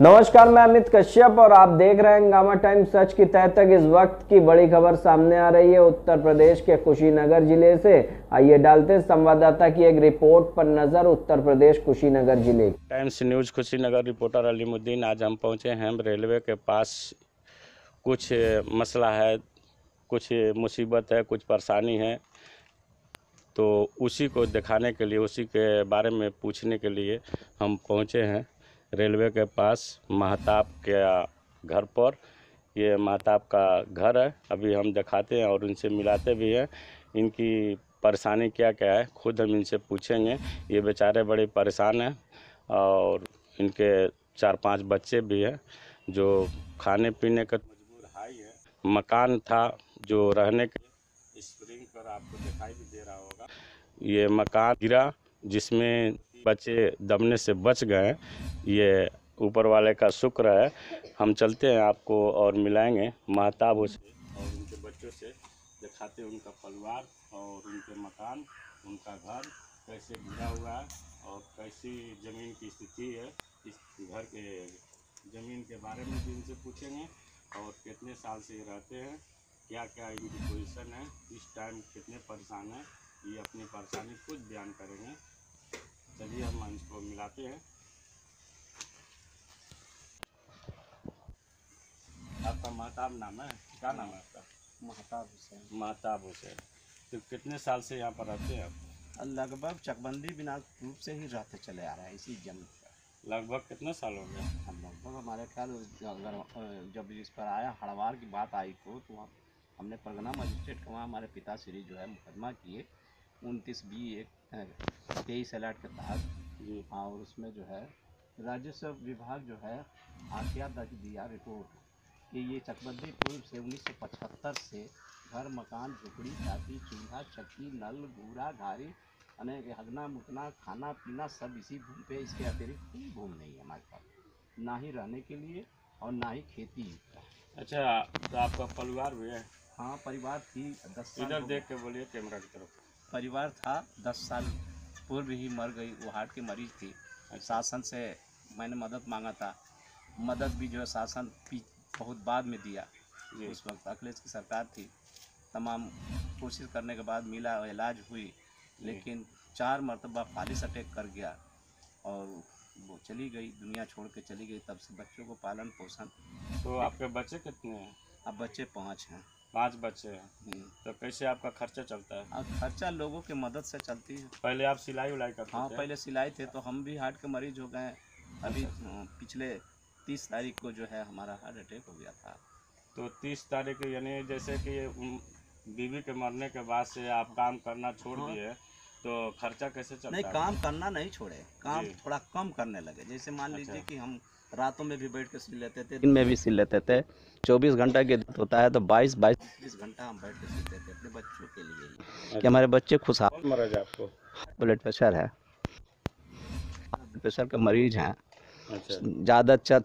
नमस्कार, मैं अमित कश्यप और आप देख रहे हैं गामा टाइम सच की तह तक इस वक्त की बड़ी खबर सामने आ रही है उत्तर प्रदेश के कुशीनगर ज़िले से। आइए डालते हैं, संवाददाता की एक रिपोर्ट पर नज़र उत्तर प्रदेश कुशीनगर ज़िले Times News Kushinagar reporter Alimuddin, आज हम पहुँचे हैं रेलवे के पास। कुछ मसला है, कुछ मुसीबत है, कुछ परेशानी है। तो उसी को दिखाने के लिए, उसी के बारे में पूछने के लिए हम पहुँचे हैं। रेलवे के पास महताब के घर पर। ये महताब का घर है। अभी हम दिखाते हैं और उनसे मिलाते भी हैं। इनकी परेशानी क्या क्या है, खुद हम इनसे पूछेंगे। ये बेचारे बड़े परेशान हैं और इनके चार पाँच बच्चे भी हैं जो खाने पीने का मजबूर हाई है। मकान था जो रहने के स्प्रिंग पर आपको दिखाई भी दे रहा होगा। ये मकान गिरा जिसमें बच्चे दबने से बच गए ये ऊपर वाले का शुक्र है। हम चलते हैं आपको और मिलाएँगे महताब से और उनके बच्चों से दिखाते हैं उनका परिवार और उनके मकान, उनका घर कैसे गिरा हुआ है और कैसी ज़मीन की स्थिति है। इस घर के ज़मीन के बारे में भी इनसे पूछेंगे और कितने साल से रहते हैं क्या क्या इनकी पोजीशन है, इस टाइम कितने परेशान हैं, ये अपनी परेशानी खुद बयान करेंगे। इनको हैं। आपका महताब नाम है? क्या नाम है आपका? महताब हुसैन। महताब हुसैन। तो कितने साल से यहाँ पर रहते हैं आप? लगभग चकबंदी बिना रूप से ही रहते चले आ रहे हैं इसी जन्म लगभग कितने साल हो गए? हम लगभग हमारे ख्याल अगर जब इस पर आया हड़वार की बात आई को तो वहाँ हमने परगना मजिस्ट्रेट का वहाँ हमारे पिता श्री जो है मुकदमा किए। उनतीस बी एक तेईस अलर्ट के तहत जी हाँ और उसमें जो है राजस्व विभाग जो है आखिया दर्ज दिया रिपोर्ट कि ये चकबंदी पूर्व से 1975 से घर मकान झुपड़ी छाती चूल्हा चक्की नल घूरा घारी अनेक हगना मुतना खाना पीना सब इसी भूमि पे इसके अतिरिक्त कोई भूमि नहीं है हमारे पास। ना ही रहने के लिए और ना ही खेती। अच्छा तो आपका परिवार भी है? हाँ परिवार थी दस साल इधर देख के बोलिए कैमरा की तरफ़। परिवार था दस साल पूर्व ही मर गई वो हार्ट की मरीज़ थी। शासन से मैंने मदद मांगा था। मदद भी जो है शासन बहुत बाद में दिया। उस वक्त अखिलेश की सरकार थी। तमाम कोशिश करने के बाद मिला इलाज हुई। लेकिन चार मरतबा फालिस अटैक कर गया और वो चली गई दुनिया छोड़ के चली गई। तब से बच्चों को पालन पोषण। तो आपके बच्चे कितने हैं? अब बच्चे पाँच हैं। पाँच बच्चे हैं। हम्म। तो कैसे आपका खर्चा चलता है। खर्चा लोगों की मदद से चलती है। पहले आप सिलाई उलाई करते हाँ पहले सिलाई थे तो हम भी हार्ट के मरीज़ हो गए अभी पिछले तीस तारीख को जो है हमारा हार्ट अटैक हो गया था। तो तीस तारीख यानी जैसे कि बीवी के मरने के बाद से आप काम करना छोड़ हाँ। दिए तो खर्चा कैसे चलता नहीं काम करना नहीं छोड़े। काम थोड़ा कम करने लगे। जैसे मान अच्छा। लीजिए कि हम रातों में भी बैठ के सिल लेते थे। दिन में भी सिल लेते थे। चौबीस घंटा के होता है तो बाईस बाईस। बीस घंटा हम बैठ के सिलते थे अपने बच्चों के लिए। कि हमारे बच्चे खुशहाल मरज है आपको? ब्लड प्रेशर है। ब्लड प्रेशर का मरीज़ हैं। अच्छा। ज़्यादा चल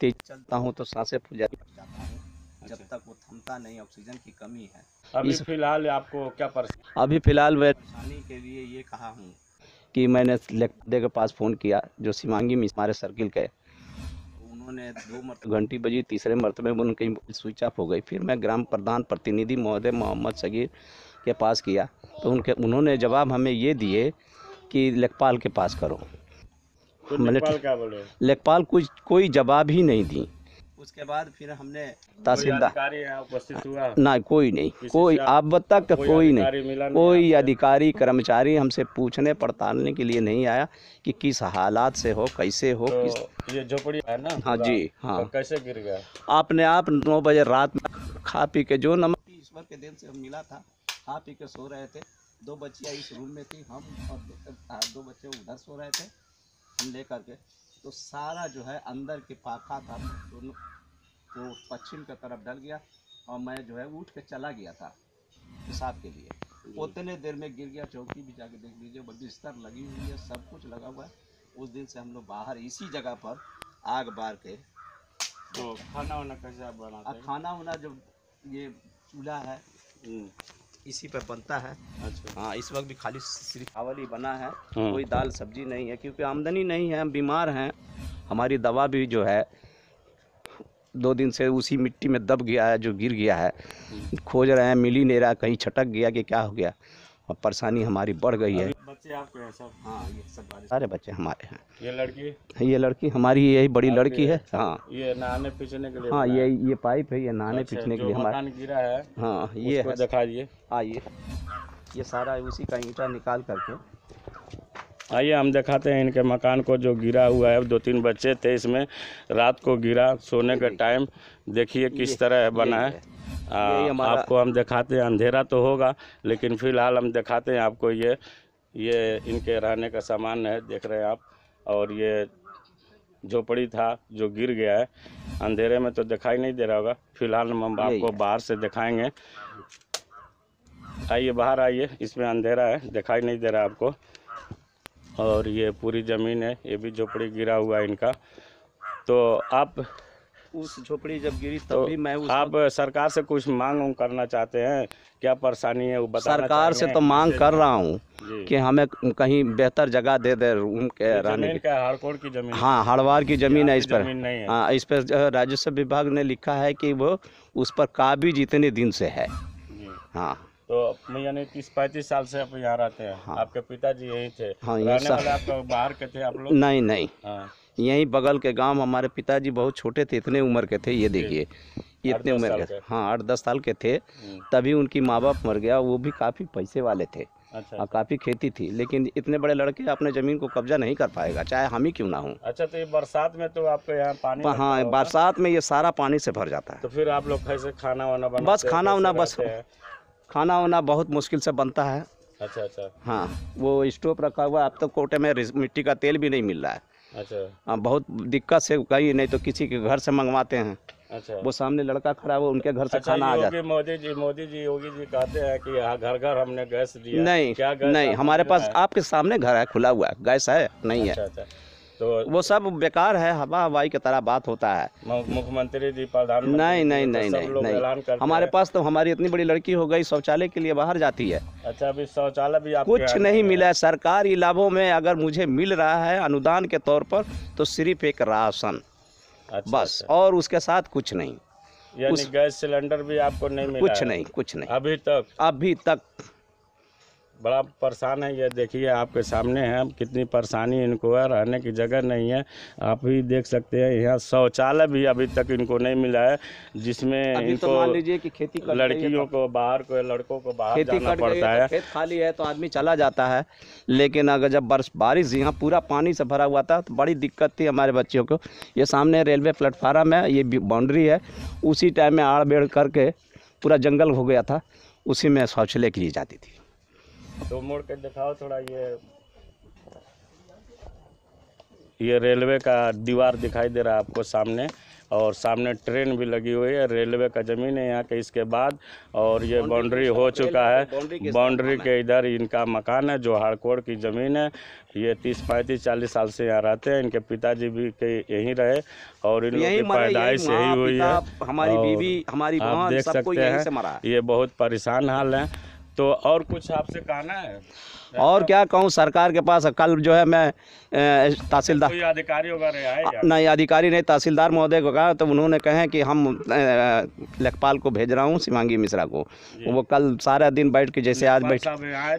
तेज चलता हूँ तो साँसें फूल जाती जब अच्छा। तक वो थमता नहीं ऑक्सीजन की कमी है। अभी इस- फ़िलहाल आपको क्या परेशानी अभी फ़िलहाल मैं परेशानी के लिए ये कहा हूँ। कि मैंने लेखपाल के पास फ़ोन किया जो सीमांगी में हमारे सर्किल के। उन्होंने दो मरतब घंटी बजी तीसरे मरतबे में उनकी स्विच ऑफ़ हो गई। फिर मैं ग्राम प्रधान प्रतिनिधि महोदय मोहम्मद सगीर के पास किया तो उनके उन्होंने जवाब हमें ये दिए कि लेखपाल के पास करो। तो मैंने- लेखपाल क्या बोले? लेखपाल कुछ कोई जवाब ही नहीं दी। उसके बाद फिर हमने तहसीलदार। अधिकारी यहाँ उपस्थित हुआ? ना कोई नहीं। कोई आप- अब तक कोई कोई नहीं। कोई अधिकारी कर्मचारी हमसे पूछने पड़तालने के लिए नहीं आया कि किस हालात से हो कैसे हो तो किस ये झोपड़ी है ना? हाँ जी, हाँ। तो कैसे गिर गया? आपने आप नौ बजे रात में खा पी के जो नमक ईश्वर के दिन से मिला था खा पी के सो रहे थे। दो बच्चियाँ इस रूम में थी हम और दो- दो बच्चे उधर सो रहे थे हम लेकर के। तो सारा जो है अंदर के पाखा था दोनों वो पश्चिम की तरफ़ डल गया और मैं जो है उठ के चला गया था पेशाब के लिए। उतने देर में गिर गया चौकी भी जाके देख लीजिए बिस्तर लगी हुई है सब कुछ लगा हुआ है। उस दिन से हम लोग बाहर इसी जगह पर आग बार के तो खाना वाना कैसे आप बनाते हैं खाना वाना जो ये चूल्हा है हम्म, इसी पर बनता है। अच्छा। हाँ इस वक्त भी खाली सिर्फ़ चावल ही बना है। हम्म। कोई दाल सब्ज़ी नहीं है क्योंकि आमदनी नहीं है हम बीमार हैं। हमारी दवा भी जो है दो दिन से उसी मिट्टी में दब गया है जो गिर गया है। खोज रहे हैं मिल ही नहीं रहा कहीं छटक गया कि क्या हो गया। और परेशानी हमारी बढ़ गई है। बच्चे आपके हैं सब? हाँ ये सब सारे बच्चे हमारे हैं। ये लड़की? ये लड़की हमारी यही बड़ी लड़की है। हाँ। ये नहाने पीछने के लिए हाँ ये ये पाइप है ये नहाने अच्छा, पीछने के लिए हमारा गिरा है हाँ ये उसको है। दिखाइए। आइए। ये सारा उसी का ईंटा निकाल करके। आइए हम दिखाते हैं इनके मकान को जो गिरा हुआ है। दो तीन बच्चे थे इसमें। रात को गिरा सोने के टाइम। देखिए किस तरह है बना है। आ, आपको हम दिखाते हैं अंधेरा तो होगा लेकिन फ़िलहाल हम दिखाते हैं आपको ये ये इनके रहने का सामान है देख रहे हैं आप। और ये झोपड़ी था जो गिर गया है। अंधेरे में तो दिखाई नहीं दे रहा होगा। फ़िलहाल हम आपको बाहर से दिखाएँगे। आइए बाहर आइए। इसमें अंधेरा है दिखाई नहीं दे रहा आपको। और ये पूरी ज़मीन है ये भी झोपड़ी गिरा हुआ है इनका। तो आप उस झोपड़ी जब गिरी तब तो भी मैं उस आप सरकार से कुछ मांग करना चाहते हैं? क्या परेशानी है वो बताना सरकार से तो मांग कर रहा हूँ कि हमें कहीं बेहतर जगह दे दे रूम के रहने ज़मीन की। हाड़कोड़ की ज़मीन? हाँ हड़वार की ज़मीन है इस पर। ज़मीन नहीं है। इस पर राजस्व विभाग ने लिखा है कि वो उस पर काबिज इतने दिन से है। हाँ। तो मैं यानी तीस पैंतीस साल से आप यहाँ रहते हैं? हाँ। आपके पिताजी यही थे? हाँ, रहने वाले आपका बाहर के थे आप लोग? नहीं नहीं। हाँ। यहीं बगल के गाँव हमारे पिताजी बहुत छोटे थे इतने उम्र के थे ये देखिए इतने उम्र के। हाँ आठ दस साल के थे। हम्म, तभी उनकी माँ बाप मर गया वो भी काफ़ी पैसे वाले थे। अच्छा। और काफ़ी खेती थी लेकिन इतने बड़े लड़के अपने ज़मीन को कब्जा नहीं कर पाएगा चाहे हम ही क्यों ना हो। अच्छा तो ये बरसात में तो आपके यहाँ पानी हाँ बरसात में ये सारा पानी से भर जाता है। तो फिर आप लोग कैसे खाना वाना बस खाना वाना बस। खाना वाना बहुत मुश्किल से बनता है। अच्छा अच्छा। हाँ वो स्टोव रखा हुआ है, अब तो कोटे में मिट्टी का तेल भी नहीं मिल रहा है। अच्छा। हाँ, बहुत दिक्कत से कही नहीं तो किसी के घर से मंगवाते हैं। अच्छा। वो सामने लड़का खड़ा हुआ उनके घर से अच्छा खाना आ जाता है। मोदी जी मोदी जी योगी जी कहते हैं कि यहाँ घर घर हमने गैस दिया। नहीं क्या गैस नहीं हमारे पास आपके सामने घर है खुला हुआ है गैस है नहीं अच्छा है अच्छा। तो वो सब बेकार है हवा हवाई की तरह बात होता है। मुख्यमंत्री जी प्रधानमंत्री नहीं नहीं तो नहीं नहीं नहीं। हमारे पास तो हमारी इतनी बड़ी लड़की हो गई शौचालय के लिए बाहर जाती है। अच्छा अभी शौचालय भी आपके कुछ नहीं मिला है। सरकारी लाभों में अगर मुझे मिल रहा है अनुदान के तौर पर तो सिर्फ़ एक राशन। अच्छा, बस। अच्छा। और उसके साथ कुछ नहीं। यानी गैस सिलेंडर भी आपको नहीं मिला कुछ नहीं कुछ नहीं। अभी तक? अभी तक। बड़ा परेशान है। ये देखिए आपके सामने है। कितनी परेशानी इनको है। रहने की जगह नहीं है। आप भी देख सकते हैं यहाँ शौचालय भी अभी तक इनको नहीं मिला है जिसमें इनको तो मान लीजिए कि खेती है लड़कियों तो- को बाहर को लड़कों को बाहर खेती जाना पड़ता है है तो खेत खाली है तो आदमी चला जाता है। लेकिन अगर जब बर्फ़ बारिश यहाँ पूरा पानी से भरा हुआ था तो बड़ी दिक्कत थी हमारे बच्चों को। ये सामने रेलवे प्लेटफार्म है ये बाउंड्री है। उसी टाइम में आड़ बेड़ करके पूरा जंगल हो गया था। उसी में शौचालय के लिए जाती थी। तो मुड़ के दिखाओ थोड़ा ये ये रेलवे का दीवार दिखाई दे रहा है आपको सामने और सामने ट्रेन भी लगी हुई है रेलवे का ज़मीन है यहाँ के इसके बाद और ये बाउंड्री हो चुका है। बाउंड्री के इधर इनका मकान है जो हाड़कोड़ की ज़मीन है। ये तीस पैंतीस चालीस साल से यहाँ रहते हैं इनके पिताजी भी के यहीं रहे और इन लोगों की पैदाइश यही हुई है। हमारी बीवी हमारी आप देख सकते है। ये बहुत परेशान हाल है। तो और कुछ आपसे कहना है? और क्या कहूँ सरकार के पास कल जो है मैं तहसीलदार कोई अधिकारी वगैरह आए नहीं अधिकारी नहीं तहसीलदार महोदय को कहा तो उन्होंने कहे कि हम लेखपाल को भेज रहा हूँ शिवांगी मिश्रा को। वो कल सारा दिन बैठ के जैसे आज बैठ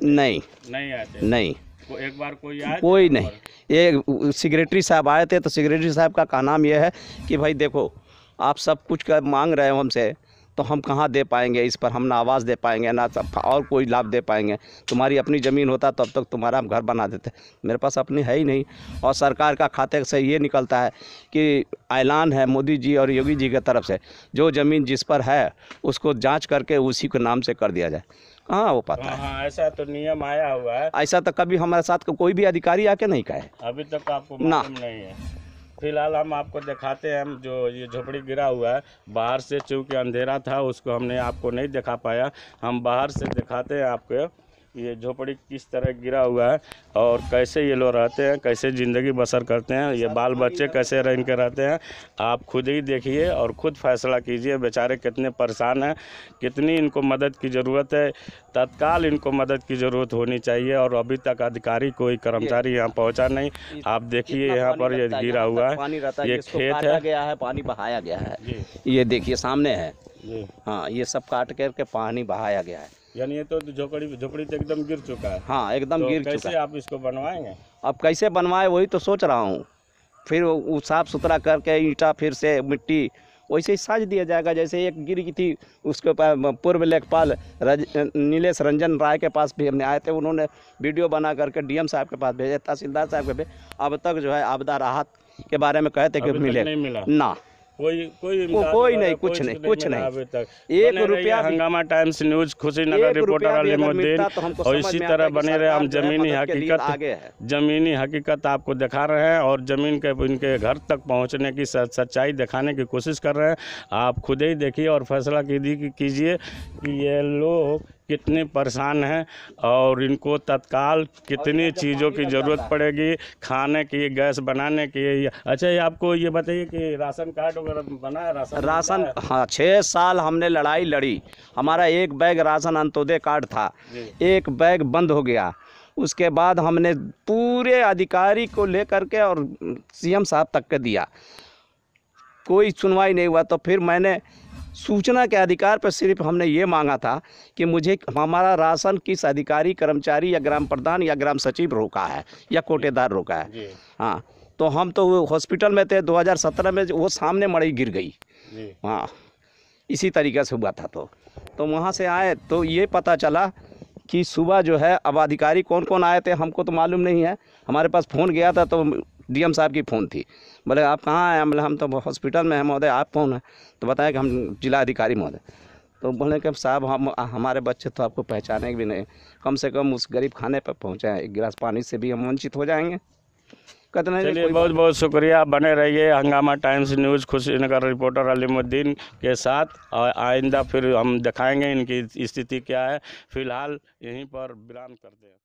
नहीं। नहीं नहीं। को एक बार कोई आए कोई नहीं। ये सेक्रेटरी साहब आए थे तो सेक्रेटरी साहब का का नाम ये है कि भाई देखो आप सब कुछ मांग रहे हो हमसे। तो हम कहाँ दे पाएँगे? इस पर हम ना आवाज़ दे पाएँगे ना और कोई लाभ दे पाएँगे। तुम्हारी अपनी ज़मीन होता तब तक तुम्हारा हम घर बना देते। मेरे पास अपनी है ही नहीं। और सरकार का खाते से ये निकलता है कि ऐलान है मोदी जी और योगी जी की तरफ़ से। जो ज़मीन जिस पर है उसको जाँच करके उसी के नाम से कर दिया जाए। कहाँ हो पाता हाँ? है हाँ ऐसा तो नियम आया हुआ है। ऐसा तो कभी हमारे साथ कोई भी अधिकारी आके नहीं कहे। अभी तक आपको ना। नहीं है। फ़िलहाल हम आपको दिखाते हैं, हम जो ये झोपड़ी गिरा हुआ है, बाहर से चूँकि अंधेरा था, उसको हमने आपको नहीं दिखा पाया। हम बाहर से दिखाते हैं आपको। ये झोपड़ी किस तरह गिरा हुआ है और कैसे ये लोग रहते हैं कैसे ज़िंदगी बसर करते हैं ये बाल बच्चे कैसे रह के रहते हैं आप खुद ही देखिए और खुद फैसला कीजिए बेचारे कितने परेशान हैं कितनी इनको मदद की ज़रूरत है तत्काल इनको मदद की ज़रूरत होनी चाहिए और अभी तक अधिकारी कोई कर्मचारी यहाँ पहुँचा नहीं। आप देखिए यहाँ पर ये गिरा हुआ है ये खेत है। गया है पानी बहाया गया है। ये देखिए सामने है। हाँ ये सब काट करके पानी बहाया गया है। यानी ये तो झोपड़ी झोपड़ी तो एकदम गिर चुका है। हाँ एकदम तो गिर कैसे चुका है। आप इसको बनवाएँगे? अब कैसे बनवाए वही तो सोच रहा हूँ। फिर वो साफ़ सुथरा करके ईंटा फिर से मिट्टी वैसे ही साज दिया जाएगा। जैसे एक गिर गई थी उसके पूर्व लेखपाल रज नीलेश रंजन राय के पास भी हमने आए थे। उन्होंने वीडियो बना करके डीएम साहब के पास भेजे तहसीलदार साहब के भेजे अब तक जो है आपदा राहत के बारे में कहते कि मिले। नहीं मिला। ना। कोई कोई को- कोई नहीं, कुछ नहीं, कुछ नहीं। अभी तक। एक रुपया Hungama Times News Kushinagar reporter Alimuddin. तो और इसी तरह बने रहे हम जमीनी हकीकत जमीनी हकीकत आपको दिखा रहे हैं और ज़मीन के इनके घर तक पहुँचने की सच्चाई दिखाने की कोशिश कर रहे हैं। आप खुद ही देखिए और फैसला कीजिए कीजिए कि ये लोग कितने परेशान हैं और इनको तत्काल कितनी चीज़ों की ज़रूरत पड़ेगी खाने की गैस बनाने की ये- अच्छा ये आपको ये बताइए कि राशन कार्ड वगैरह बना है राशन राशन हाँ? छः साल हमने लड़ाई लड़ी। हमारा एक बैग राशन अंत्योदय कार्ड था। एक बैग बंद हो गया। उसके बाद हमने पूरे अधिकारी को लेकर के और सीएम साहब तक के दिया। कोई सुनवाई नहीं हुआ तो फिर मैंने सूचना के अधिकार पर सिर्फ़ हमने ये मांगा था कि मुझे हमारा राशन किस अधिकारी कर्मचारी या ग्राम प्रधान या ग्राम सचिव रोका है या कोटेदार रोका है। हाँ तो हम तो हॉस्पिटल में थे 2017 में वो सामने मड़ई गिर गई। हाँ इसी तरीके से हुआ था तो। तो वहाँ से आए तो ये पता चला कि सुबह जो है अब अधिकारी कौन कौन आए थे हमको तो मालूम नहीं है। हमारे पास फ़ोन गया था तो डीएम साहब की फ़ोन थी। बोले आप कहाँ आए बोले हम तो हॉस्पिटल में हैं महोदय आप कौन हैं? तो बताया कि हम जिला अधिकारी महोदय। तो बोले कि साहब हम हमारे बच्चे तो आपको पहचाने भी नहीं। कम से कम उस गरीब खाने पर पहुँचे हैं एक गिलास पानी से भी हम वंचित हो जाएँगे। कहते नहीं चलिए बहुत बहुत शुक्रिया। बने रहिए Hungama Times News Kushinagar reporter Alimuddin के साथ। और आइंदा फिर हम दिखाएँगे इनकी स्थिति क्या है। फ़िलहाल यहीं पर विराम करते हैं।